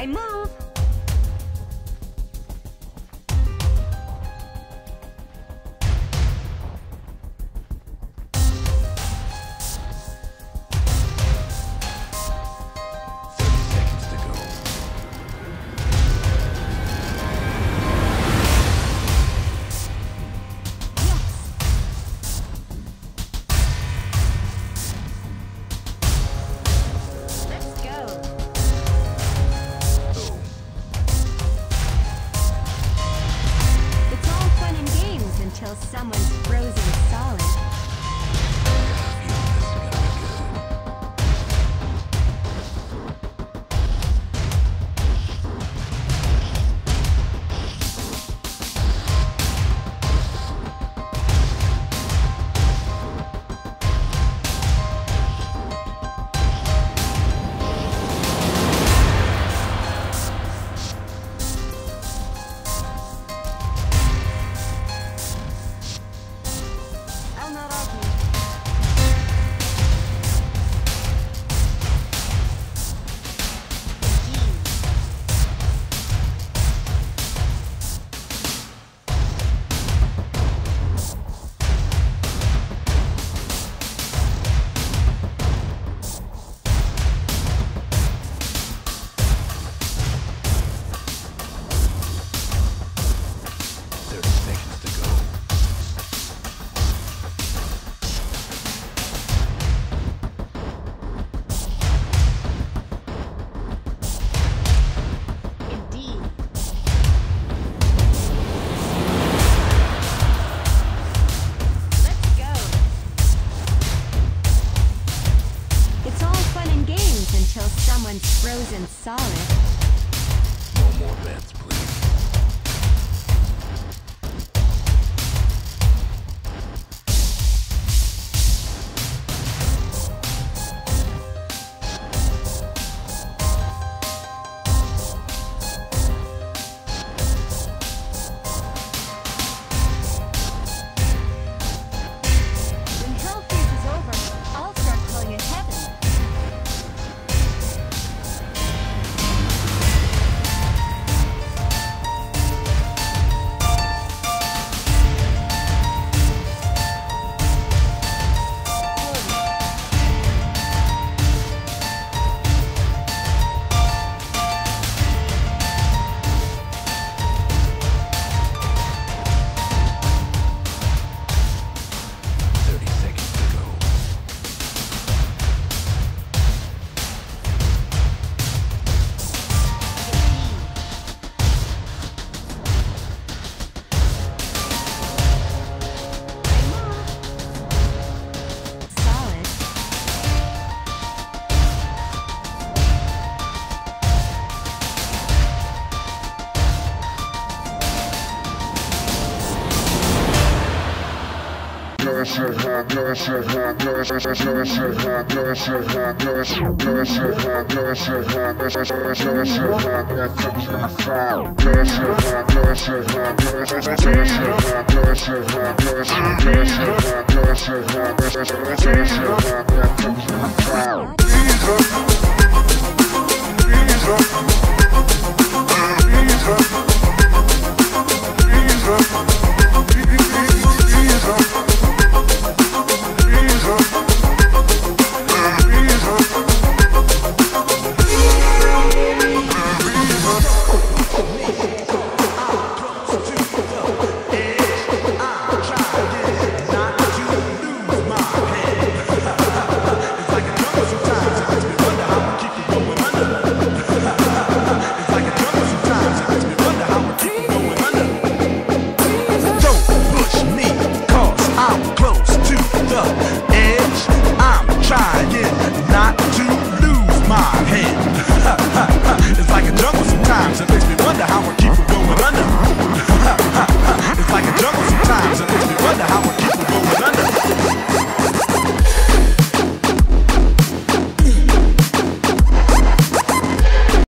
I move. someone until someone's frozen solid. No more bets, please. Reason. Reason.